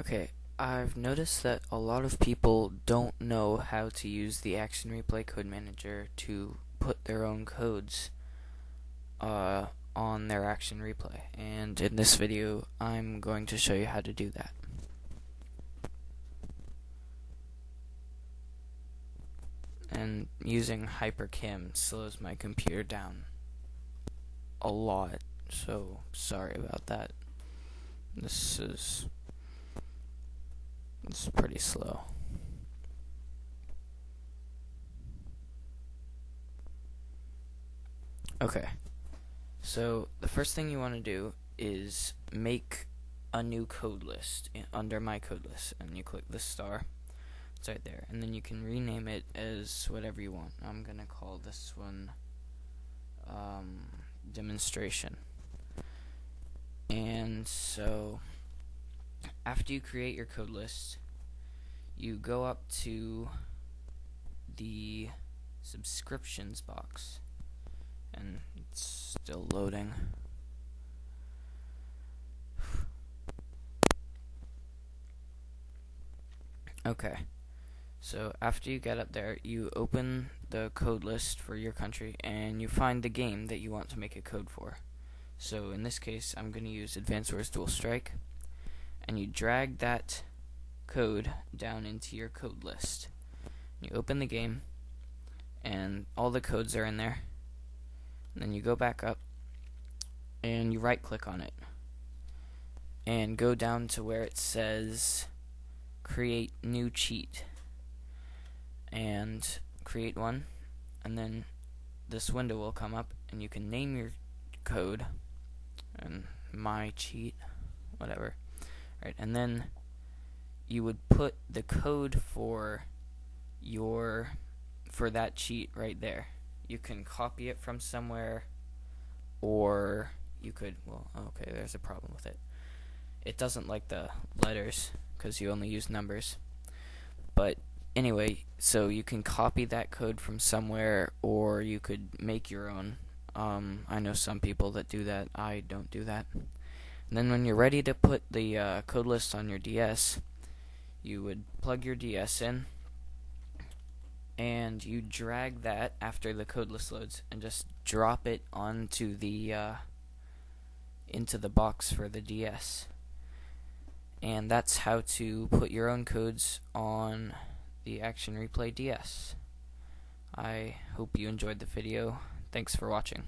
Okay, I've noticed that a lot of people don't know how to use the Action Replay Code Manager to put their own codes uh, on their Action Replay. And in this video, I'm going to show you how to do that. And using HyperCam slows my computer down a lot, so sorry about that. This is it's pretty slow. Okay. So the first thing you want to do is make a new code list under my code list and you click the star. It's right there. And then you can rename it as whatever you want. I'm going to call this one um, demonstration. And so after you create your code list, you go up to the subscriptions box and it's still loading. Okay. So after you get up there, you open the code list for your country and you find the game that you want to make a code for. So in this case, I'm going to use Advanced Wars Dual Strike and you drag that code down into your code list. You open the game, and all the codes are in there. And then you go back up, and you right click on it, and go down to where it says create new cheat, and create one, and then this window will come up, and you can name your code, and my cheat, whatever right? And then you would put the code for your for that cheat right there. You can copy it from somewhere or you could well okay, there's a problem with it. It doesn't like the letters cuz you only use numbers. But anyway, so you can copy that code from somewhere or you could make your own. Um, I know some people that do that. I don't do that. And then when you're ready to put the uh, code list on your DS, you would plug your DS in and you drag that after the code list loads and just drop it onto the uh, into the box for the DS. And that's how to put your own codes on the Action Replay DS. I hope you enjoyed the video. Thanks for watching.